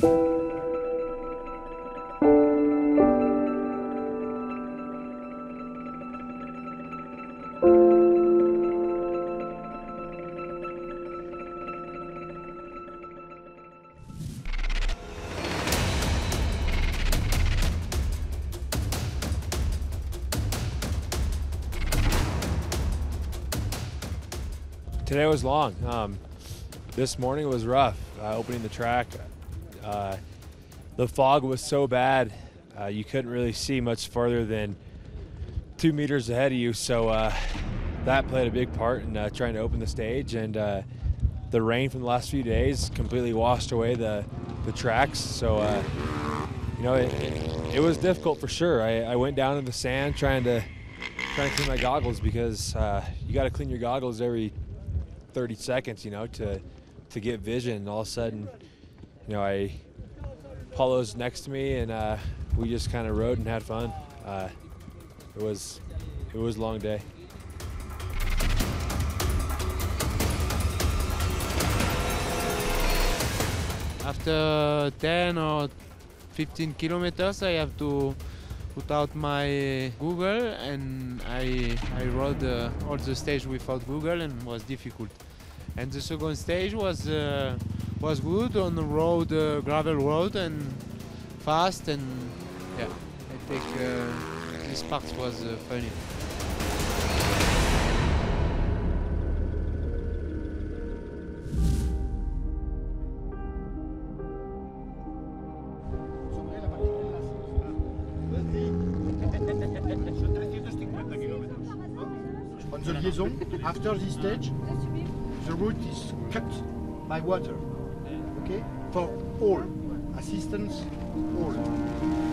Today was long. Um, this morning was rough. Uh, opening the track, uh, the fog was so bad uh, you couldn't really see much further than two meters ahead of you. So uh, that played a big part in uh, trying to open the stage. And uh, the rain from the last few days completely washed away the the tracks. So you know it, it, it, was difficult for sure. I, I, went down in the sand trying to trying to clean my goggles because you got to clean your goggles every 30 seconds, you know, to to get vision. And all of a sudden, you know, I Paulo's next to me, and uh, we just kind of rode and had fun. Uh, it was it was a long day. After 10 or 15 kilometers, I have to put out my Google and I, I rode uh, all the stage without Google and was difficult. And the second stage was uh, was good on the road, uh, gravel road and fast and yeah, I think uh, this part was uh, funny. On the liaison, after this stage, the route is cut by water. Okay? For all. Assistance, all.